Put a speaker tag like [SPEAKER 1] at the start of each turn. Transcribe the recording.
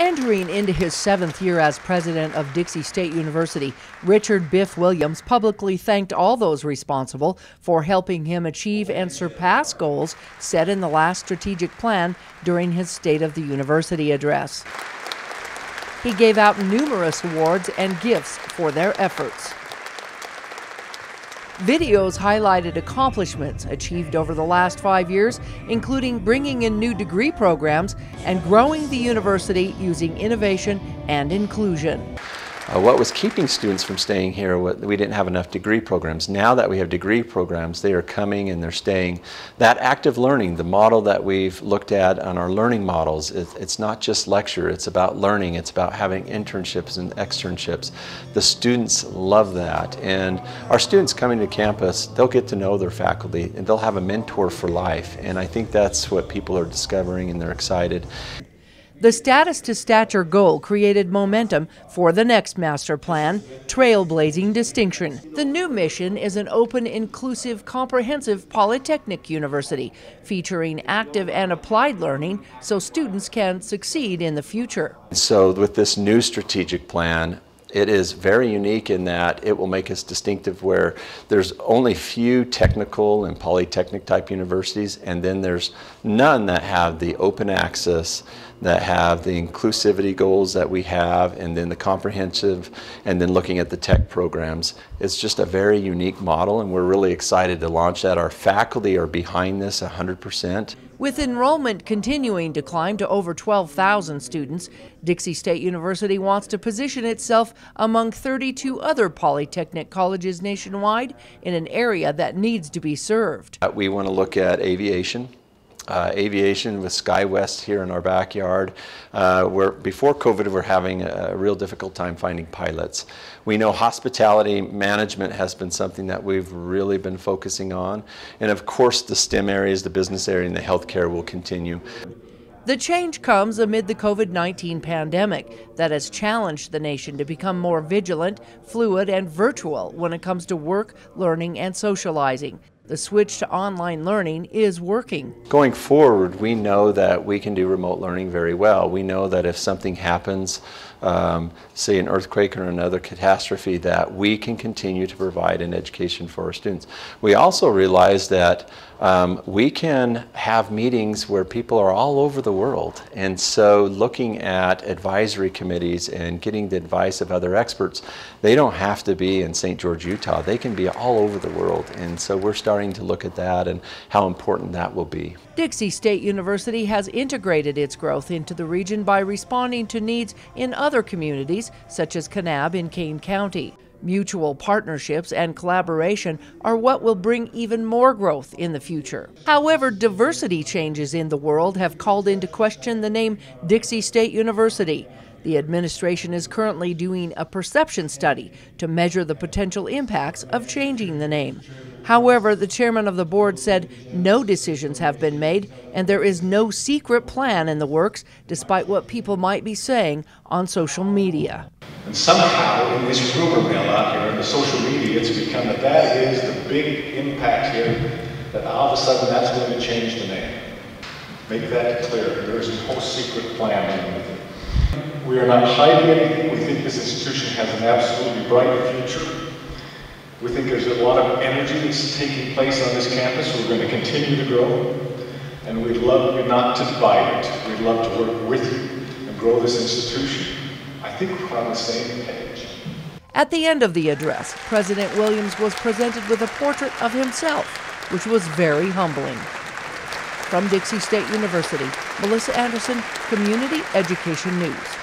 [SPEAKER 1] Entering into his seventh year as president of Dixie State University, Richard Biff Williams publicly thanked all those responsible for helping him achieve and surpass goals set in the last strategic plan during his State of the University address. He gave out numerous awards and gifts for their efforts. Videos highlighted accomplishments achieved over the last five years, including bringing in new degree programs and growing the university using innovation and inclusion.
[SPEAKER 2] Uh, what was keeping students from staying here, we didn't have enough degree programs. Now that we have degree programs, they are coming and they're staying. That active learning, the model that we've looked at on our learning models, it, it's not just lecture, it's about learning, it's about having internships and externships. The students love that. And our students coming to campus, they'll get to know their faculty and they'll have a mentor for life. And I think that's what people are discovering and they're excited.
[SPEAKER 1] The status to stature goal created momentum for the next master plan, Trailblazing Distinction. The new mission is an open, inclusive, comprehensive polytechnic university featuring active and applied learning so students can succeed in the future.
[SPEAKER 2] So, with this new strategic plan, it is very unique in that it will make us distinctive where there's only few technical and polytechnic type universities and then there's none that have the open access that have the inclusivity goals that we have and then the comprehensive and then looking at the tech programs. It's just a very unique model and we're really excited to launch that. Our faculty are behind this 100%.
[SPEAKER 1] With enrollment continuing to climb to over 12,000 students, Dixie State University wants to position itself among 32 other polytechnic colleges nationwide in an area that needs to be served.
[SPEAKER 2] Uh, we want to look at aviation, uh, aviation with SkyWest here in our backyard. Uh, where before COVID, we're having a, real difficult time finding pilots. We know hospitality management has been something that we've really been focusing on. And of course, the STEM areas, the business area, and the healthcare will continue.
[SPEAKER 1] The change comes amid the COVID 19 pandemic that has challenged the nation to become more vigilant, fluid, and virtual when it comes to work, learning, and socializing the switch to online learning is working.
[SPEAKER 2] Going forward, we know that we can do remote learning very well. We know that if something happens, um, say an earthquake or another catastrophe, that we can continue to provide an education for our students. We also realize that um, we can have meetings where people are all over the world. And so looking at advisory committees and getting the advice of other experts, they don't have to be in St. George, Utah. They can be all over the world. And so we're starting to look at that and how important that will be.
[SPEAKER 1] Dixie State University has integrated its growth into the region by responding to needs in other communities, such as Kanab in Kane County. Mutual partnerships and collaboration are what will bring even more growth in the future. However, diversity changes in the world have called into question the name Dixie State University. The administration is currently doing a perception study to measure the potential impacts of changing the name. However, the chairman of the board said no decisions have been made and there is no secret plan in the works, despite what people might be saying on social media.
[SPEAKER 3] And somehow, in this rumor mill out here, in the social media, it's become that that is the big impact here, that all of a sudden that's going to change the name. Make that clear. There is no secret plan. We are not hiding anything. We think this institution has an absolutely bright future. We think there's a lot of energy that's taking place on this campus. We're going to continue to grow. And we'd love you not to divide it. We'd love to work with you and grow this institution. I think we're on the same page.
[SPEAKER 1] At the end of the address, President Williams was presented with a portrait of himself, which was very humbling. From Dixie State University, Melissa Anderson, Community Education News.